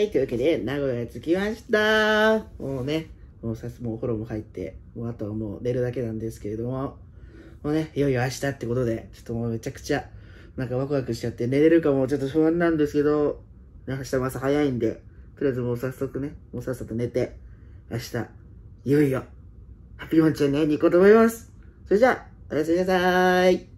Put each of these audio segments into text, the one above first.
い。というわけで、名古屋着きました。もうね、もうさす、もうお風呂も入って、もうあとはもう寝るだけなんですけれども、もうね、いよいよ明日ってことで、ちょっともうめちゃくちゃ、なんかワクワクしちゃって寝れるかもちょっと不安なんですけど、明日も朝早いんで、とりあえずもう早速ね、もうさっさと寝て、明日、いよいよ、ハッピーマンちゃんに会いに行こうと思います。それじゃあ、おやすみなさい。はい、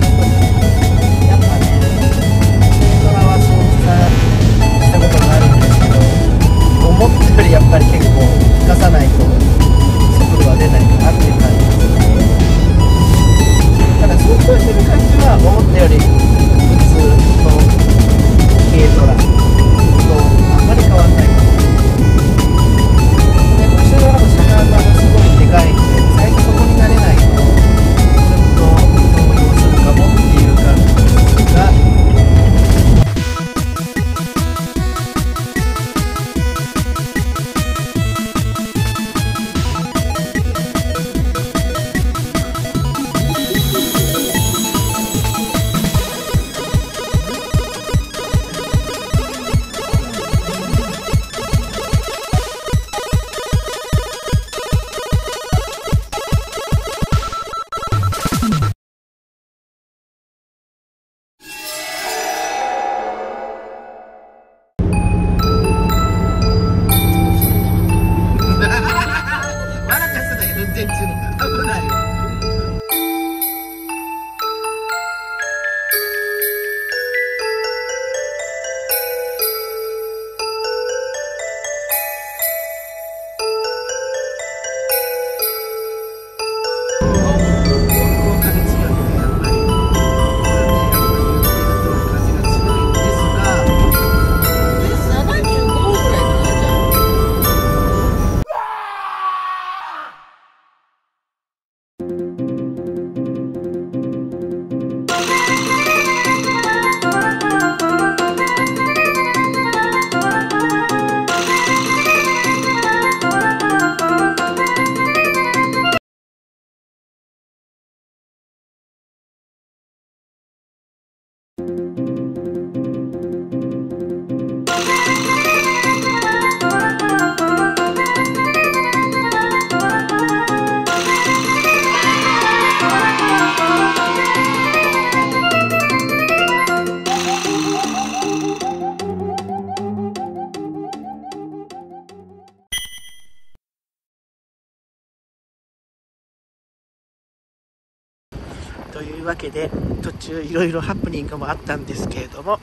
というわけで途中いろいろハプニングもあったんですけれども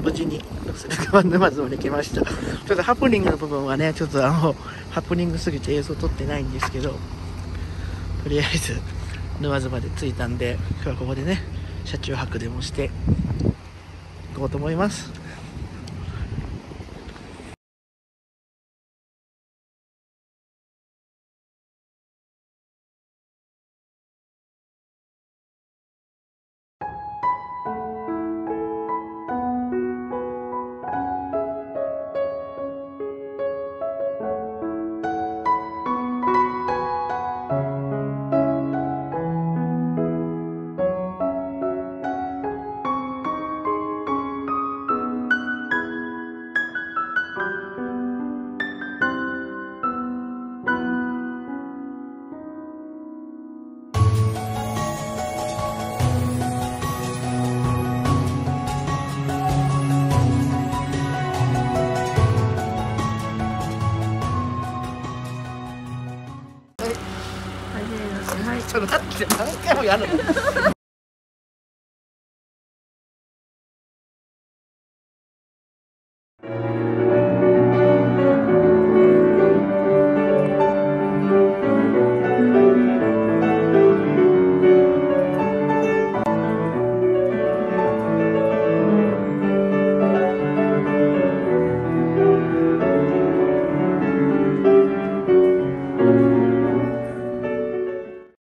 無事に駿河湾沼津まで来ました。ちょっとハプニングの部分はねちょっとあのハプニングすぎて映像撮ってないんですけどとりあえず沼津まで着いたんで今日はここでね車中泊でもして行こうと思います。何回もやるの？you